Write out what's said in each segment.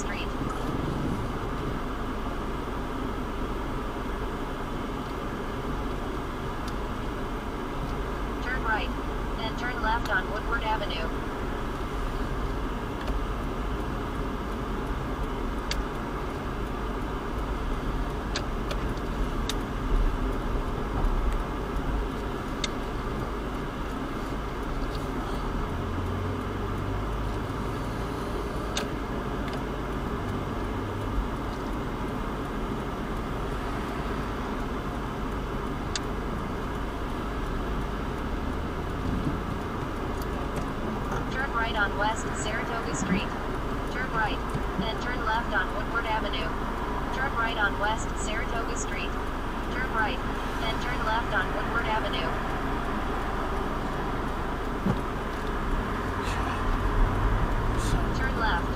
Street. on West Saratoga Street. Turn right, then turn left on Woodward Avenue. Turn left,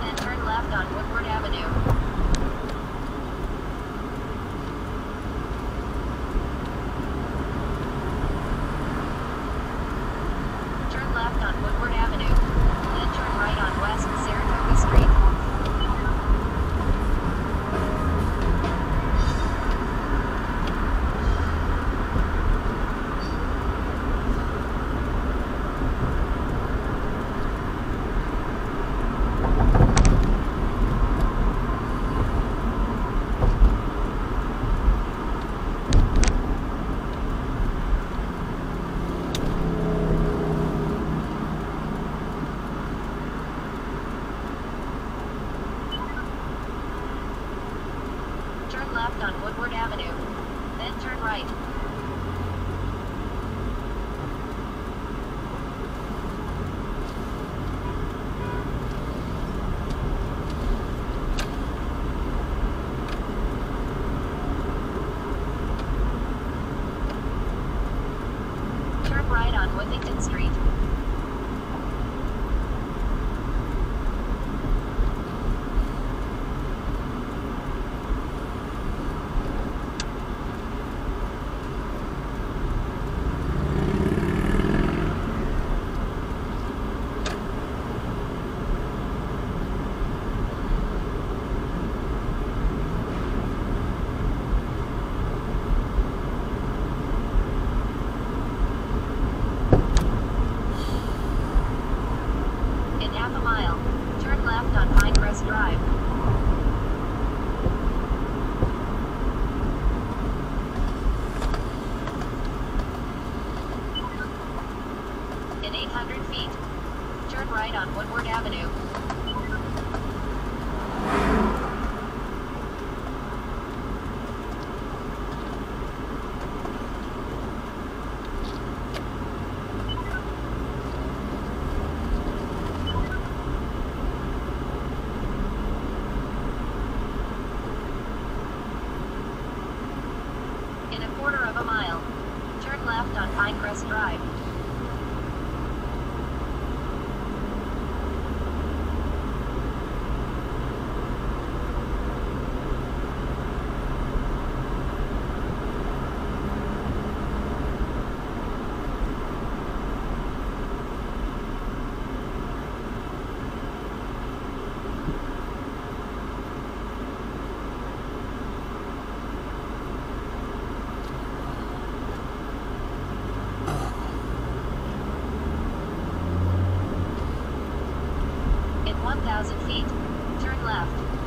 then turn left on Woodward Avenue. 100 feet. Turn right on Woodward Avenue. 1,000 feet. Turn left.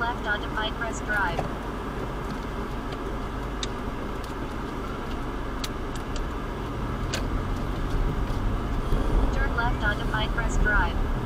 left onto Pinecrest Drive. Turn left onto Pinecrest Drive.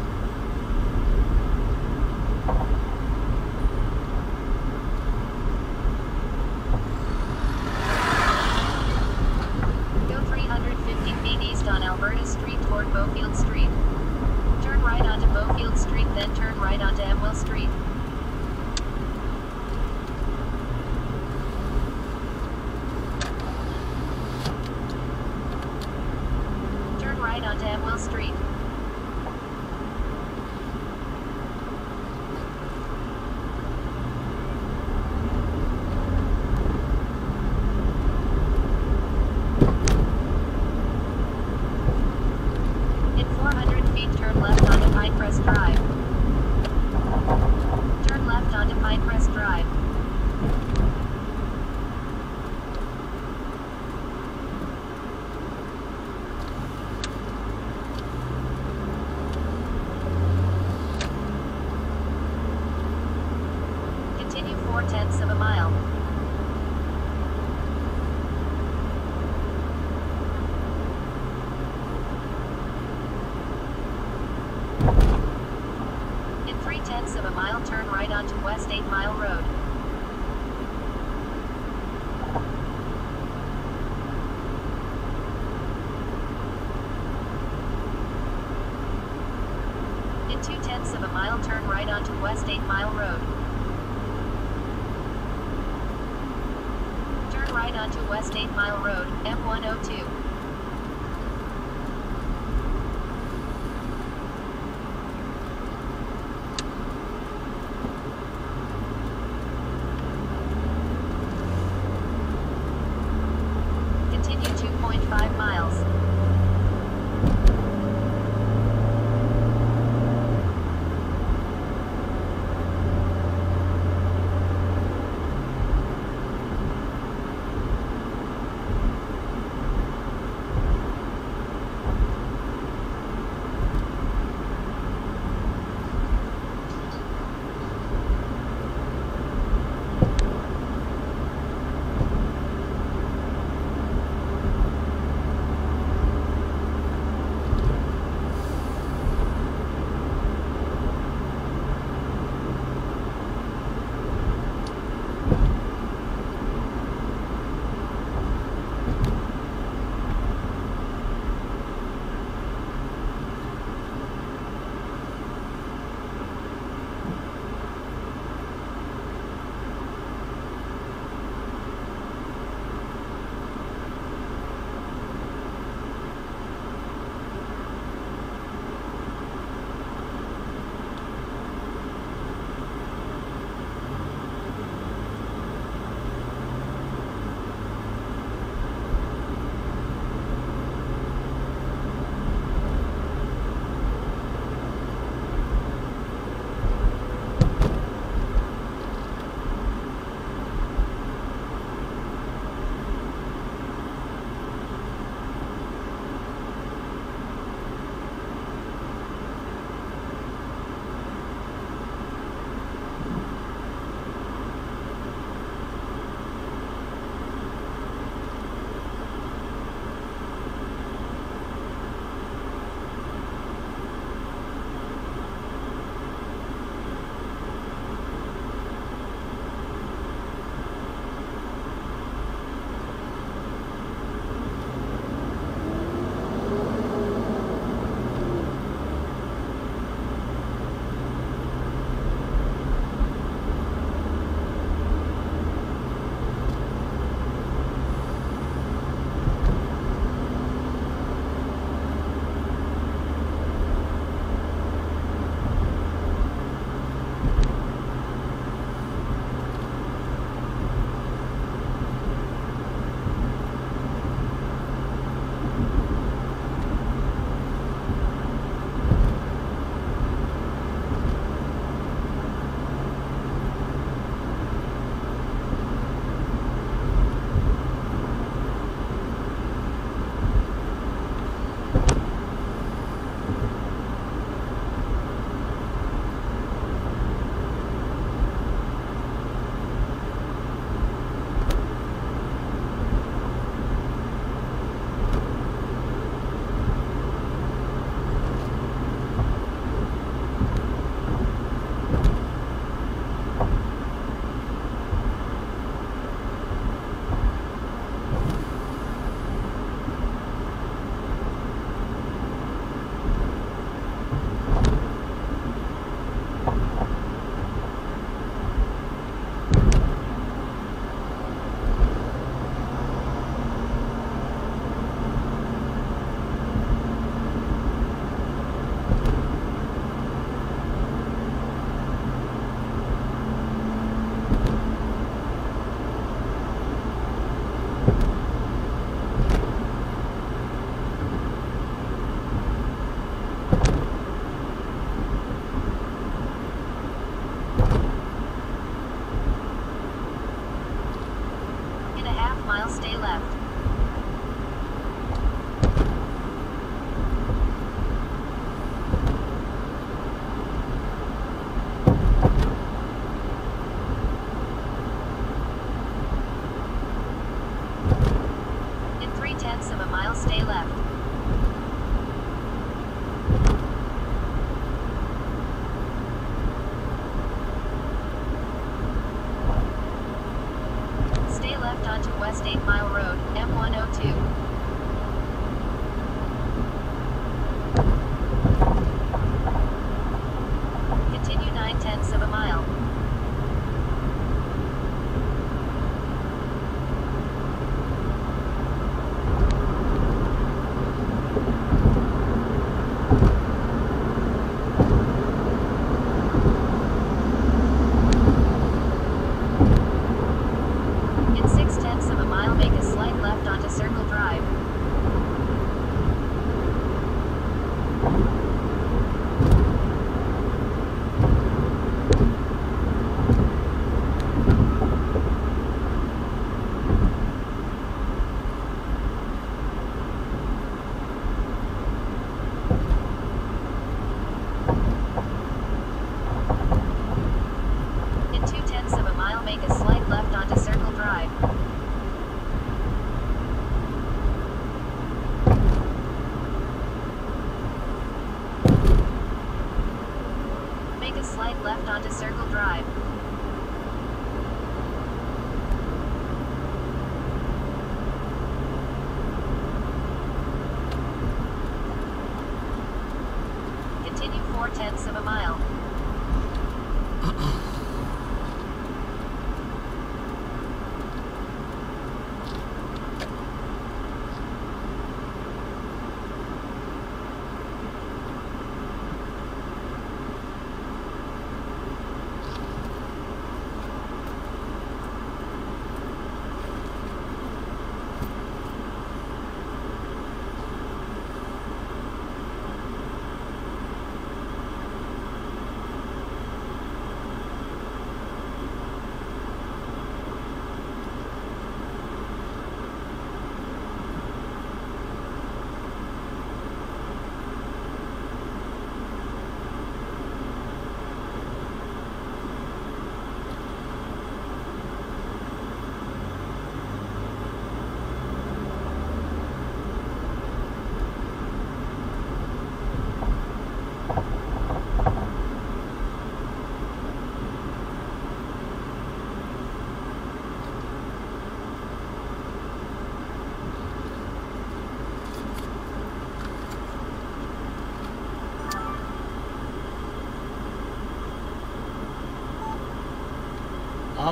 miles.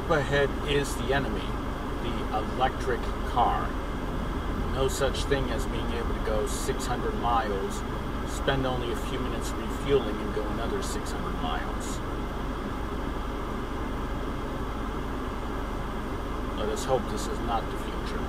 Up ahead is the enemy, the electric car. No such thing as being able to go 600 miles, spend only a few minutes refueling, and go another 600 miles. Let us hope this is not the future.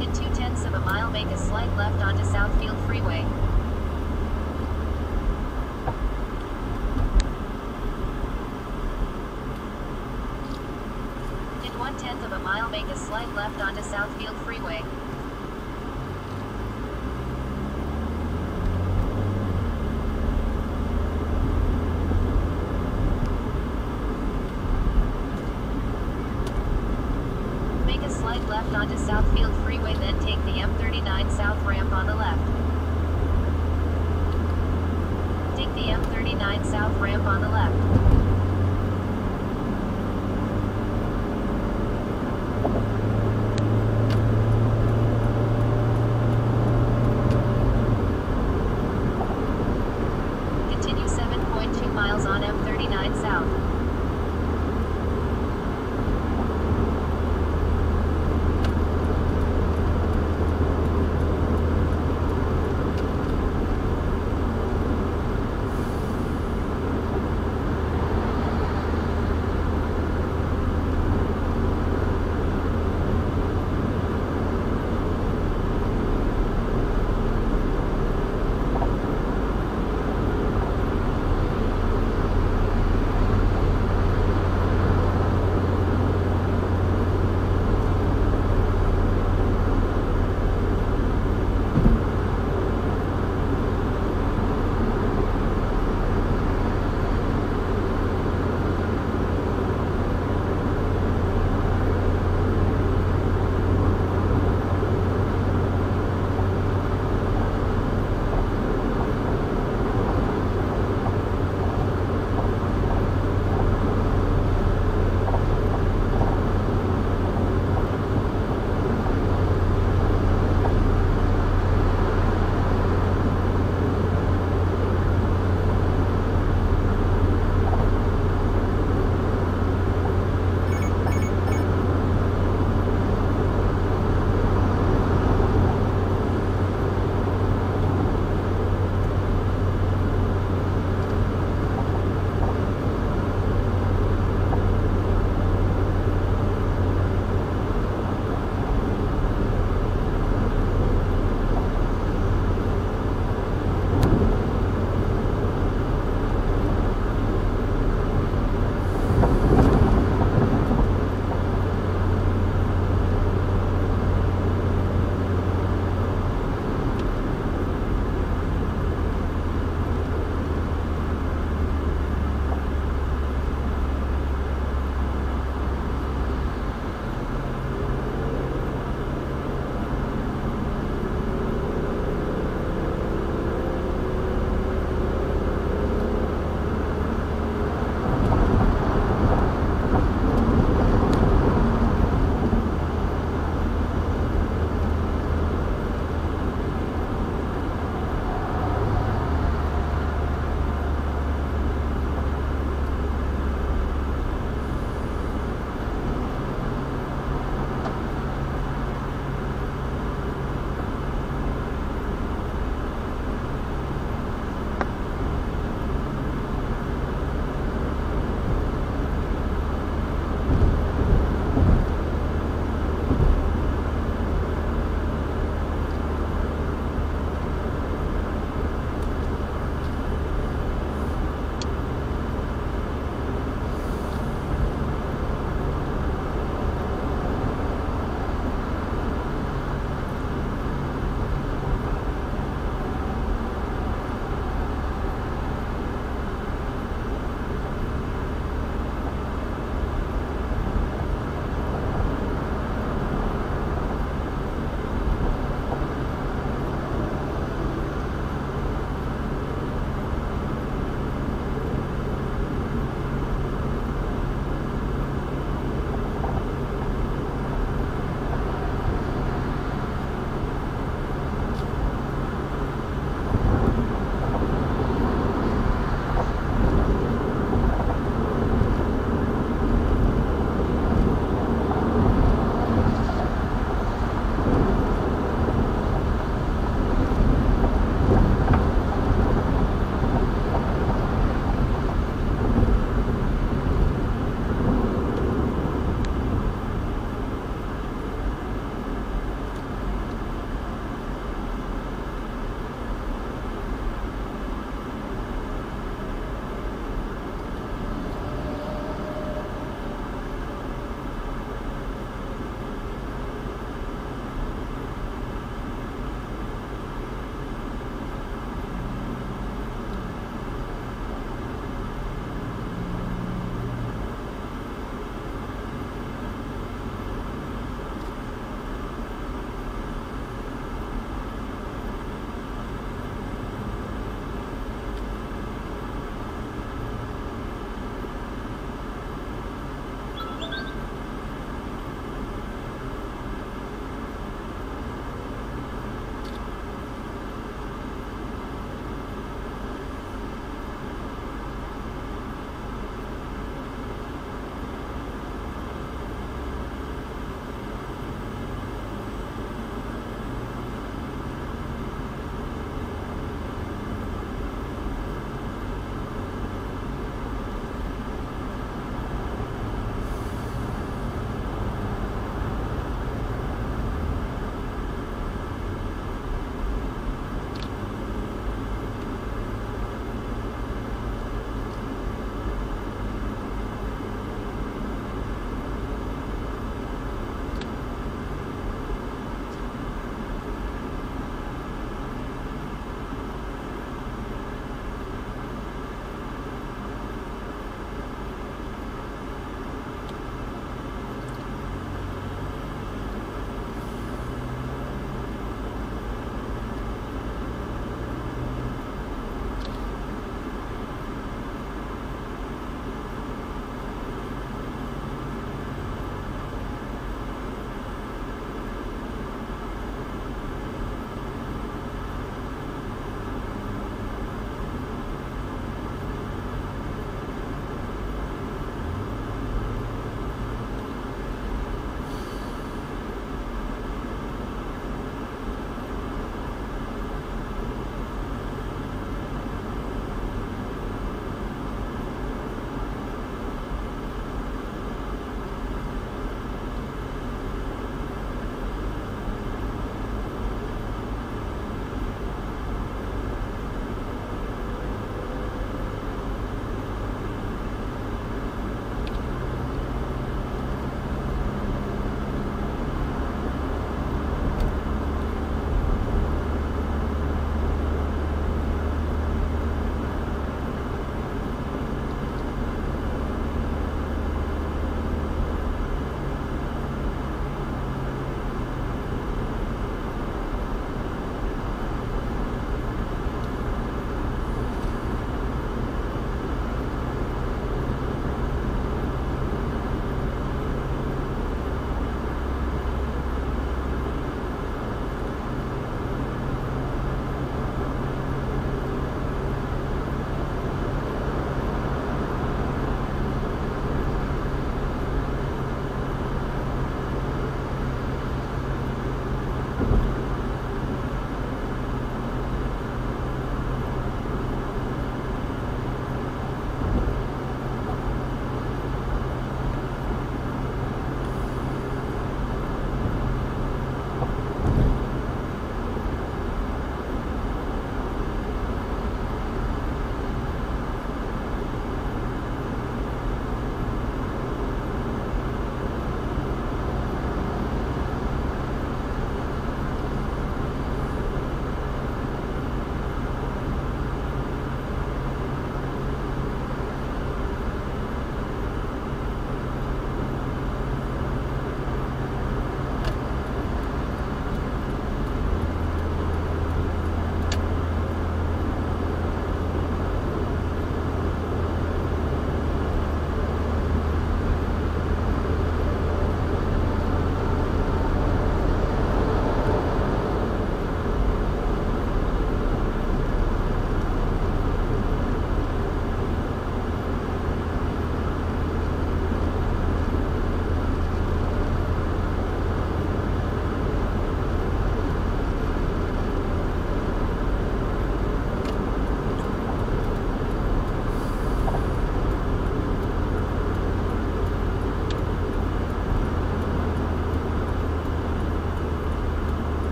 In two tenths of a mile, make a slight left onto Southfield Freeway. In one tenth of a mile, make a slight left onto Southfield Freeway. Make a slight left onto Southfield Freeway, then take the M39 South ramp on the left. Take the M39 South ramp on the left.